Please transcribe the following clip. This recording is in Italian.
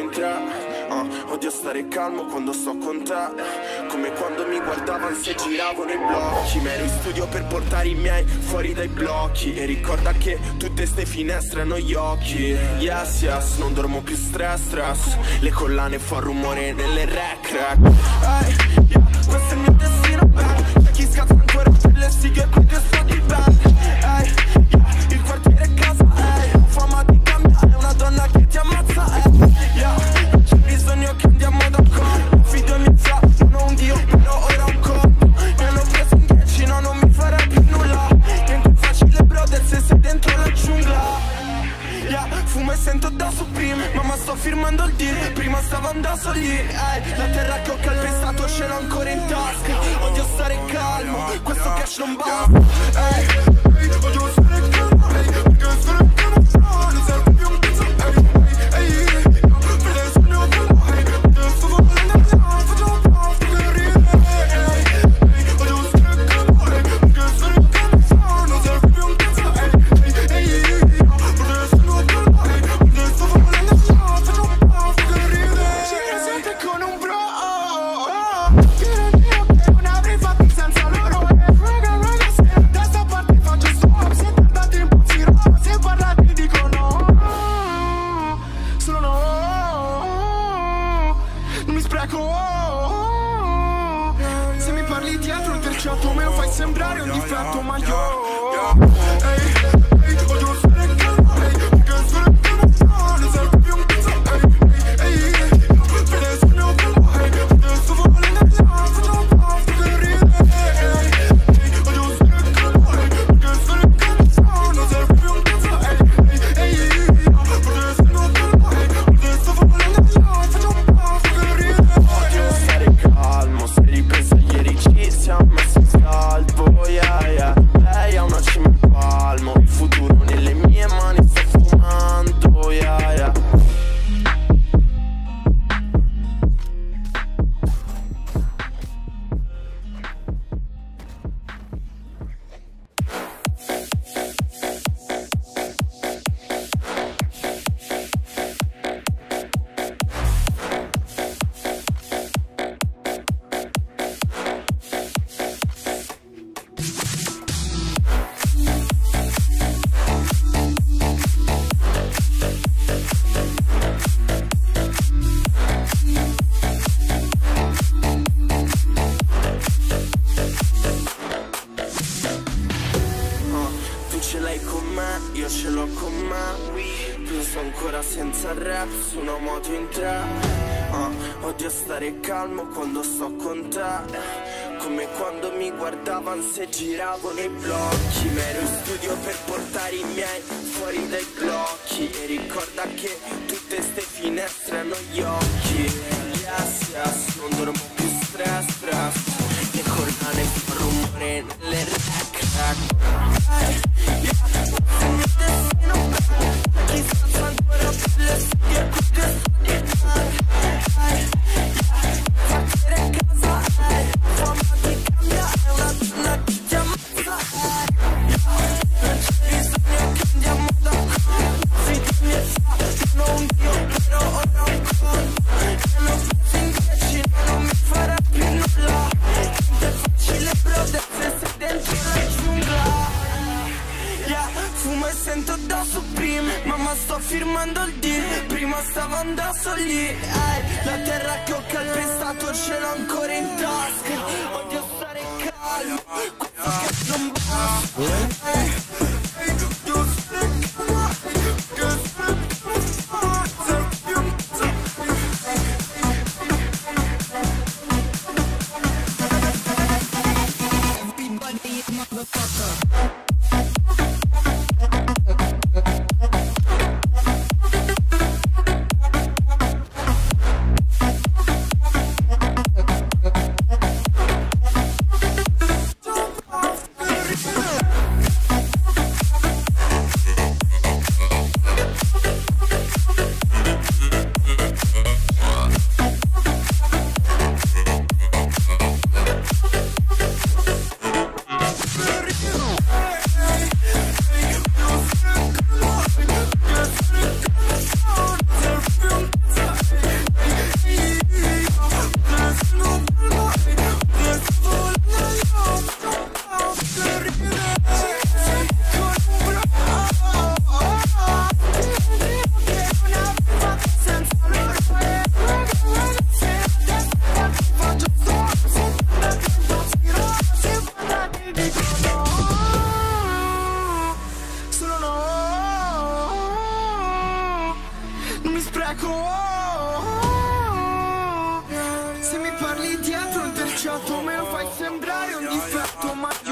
uh, Odio stare calmo quando sto con te. Come quando mi guardavano se giravo nei blocchi. Ma ero in studio per portare i miei fuori dai blocchi. E ricorda che tutte ste finestre hanno gli occhi. Yes, yes, non dormo più stress, stress. Le collane fa rumore nelle rec, rec. Hey, yeah, questo è il mio destino, C'è chi scazza ancora per le sighe qui che sto di bad E sento da supreme. Mamma sto firmando il deal. Prima stavo andando lì. Hey, La terra che ho calpestato ce l'ho ancora in tasca. Odio stare calmo. Questo cash non basta hey, sembrare un difetto senza rap su una moto in tre. Ah, Odio stare calmo quando sto con te. Come quando mi guardavano se giravo nei blocchi. Ma ero in studio per portare i miei fuori dai blocchi. E ricorda che tutte ste finestre hanno gli occhi. Yes, yes, non dormo più stress, stress. Le collane fanno rumore nelle rec, rec. Hey, firmando il deal Prima stavo andando lì. Ehi, La terra che ho calpestato ce l'ho ancora in tasca. Odio stare calmo Questo che non basta Ehi, Solo no Non mi spreco. Se mi parli dietro il terciato Me lo fai sembrare un difetto Ma io